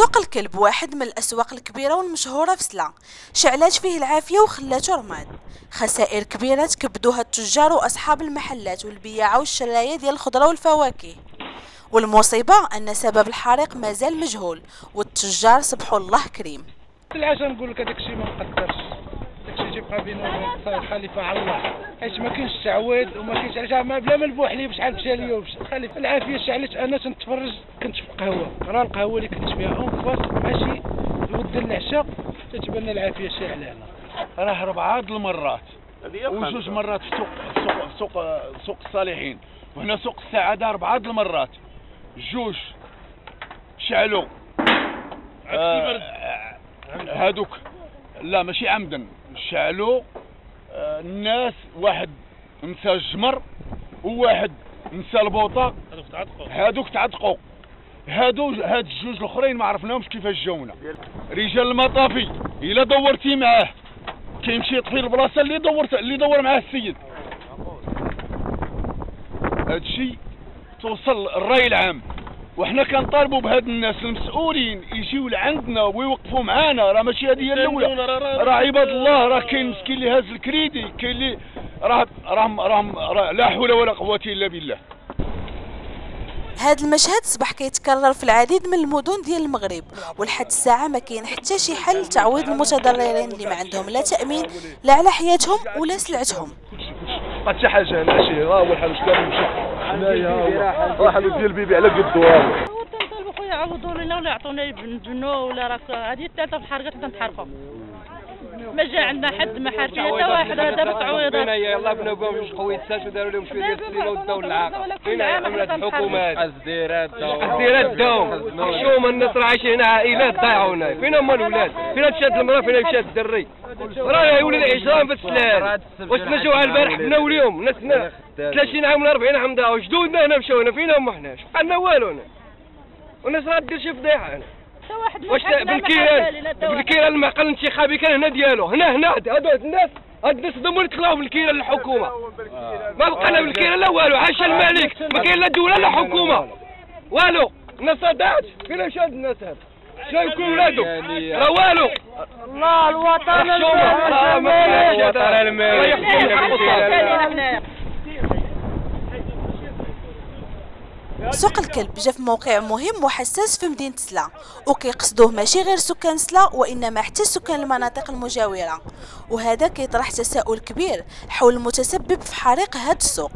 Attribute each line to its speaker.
Speaker 1: سوق الكلب واحد من الأسواق الكبيرة والمشهورة في سلا شعلات فيه العافية وخلاته رماد خسائر كبيرة تكبدوها التجار وأصحاب المحلات والبياعة والشراية ديال الخضرة والفواكه. والمصيبة أن سبب الحريق مازال مجهول والتجار صبحوا الله كريم.
Speaker 2: العشاء نقول لك هذاك الشيء ما نقدرش. بينه وبين الخليفه على الله حيت ما كاينش تعويض وما كاينش علاش. ما بلا ما نبوح لي بشحال مشى لي وبشحال العافية شعلت أنا تنتفرج كنت في القهوه راه القهوة اللي كنت فيها. أون فاس ماشي ود العشاء تتبان العافية شاعله
Speaker 3: راه ربعة د المرات. وجوج مرات في سوق سوق سوق, سوق الصالحين. وهنا سوق السعاده اربعه د المرات. جوج شعلوا آه هادوك. لا ماشي عمدا. شعلوا آه الناس واحد نسى الجمر وواحد نسى البوطة. هادوك تعتقوا. هادو هاد الجوج الأخرين ما عرفناهمش كيفاش جاونا. رجال المطافي إلا دورتي معاه. كيمشي يطفي البلاصة اللي دورت اللي دور معاه السيد. هادشي توصل الرأي العام. وحنا كنطالبوا بهاد الناس المسؤولين يجيو لعندنا ويوقفوا معانا راه ماشي هذه هي الاولى راه عباد الله راه كاين مسكين اللي هاز الكريدي كاين اللي راه راهم راهم راه لا حول ولا قوه الا بالله
Speaker 1: هذا المشهد صبح كيتكرر في العديد من المدن ديال المغرب ولحد الساعة ما كاين حتى شي حل لتعويض المتضررين اللي ما عندهم لا تامين لا على حياتهم ولا سلعتهم
Speaker 4: شي حاجة هنا شي راه اول حاجة راه حبيب ديال البيبي على قدو
Speaker 5: تنطلبوا خويا يعوضوا لنا ولا يعطونا نبنوا ولا راك هذه الثالثه في الحرقه تنتحرقوا ما جا عندنا حد ما حارش حتى واحد دار تعويضات
Speaker 6: يلاه بناو بهم جوج خويتات وداروا لهم شوية ديال السيمه وداو العاقه فين عملت الحكومات
Speaker 7: الزديرات
Speaker 6: الديرات داوم حشومه الناس راه عايشين هنا عائلات ضايعونا فين هما الاولاد فين مشات المرأة؟ فين مشات الدري؟ راه يولي العشران في السلال واش نجوا البارح؟ بنا واليوم. ناس 30 عام ولا 40 عام ضاعوا. جدودنا هنا مشاو هنا؟ فين هما حنا؟ عندنا والو هنا؟ والناس راه دير شي فضيحة هنا. واش بالكيران بالكيران المعقل الانتخابي كان هنا ديالو. هنا هنا. هادو الناس هاد الناس هذوما اللي تخلاو بالكيران الحكومة ما بقى بالكيران لا والو. عاش الملك ما كاين لا دولة لا حكومة. والو. الناس ضاعت فين مشات الناس هاد. شنو يكون ولادو. راه والو.
Speaker 5: الله الوطن
Speaker 6: الملك
Speaker 1: سوق الكلب جا في موقع مهم وحساس في مدينة سلا وكيقصدوه ماشي غير سكان سلا وإنما حتى سكان المناطق المجاورة. وهذا كيطرح تساؤل كبير حول المتسبب في حريق هذا السوق.